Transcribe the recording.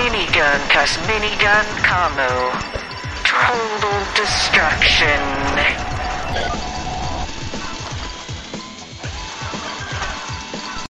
minigun, cause minigun combo.